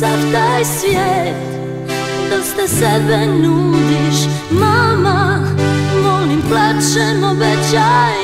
sav taj svijet. Dosta sebe nudiš Mama, molim plaćem obećaj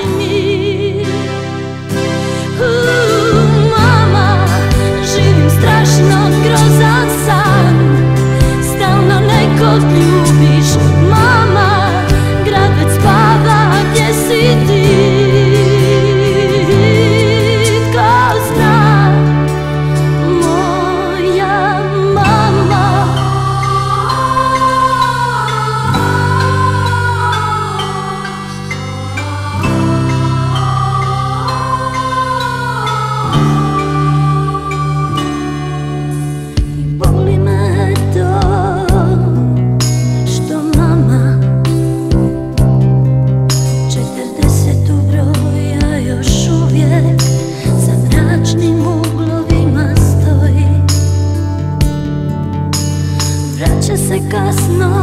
Vraća se kasno,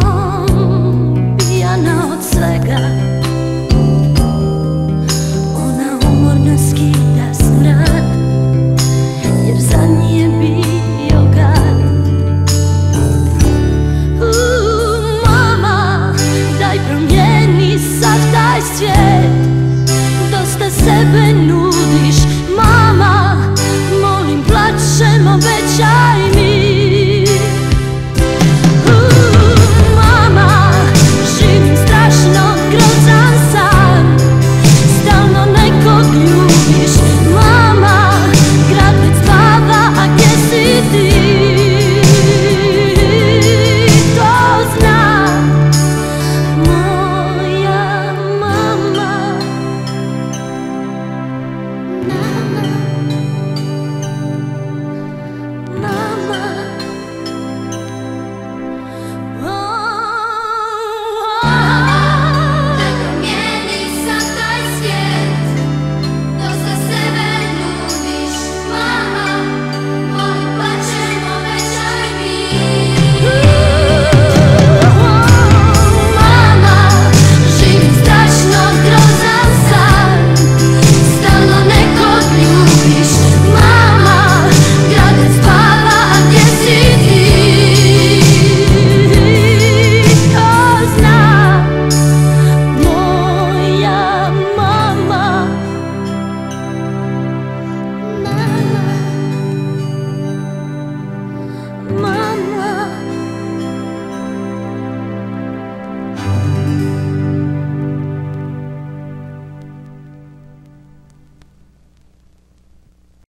pijana od svega.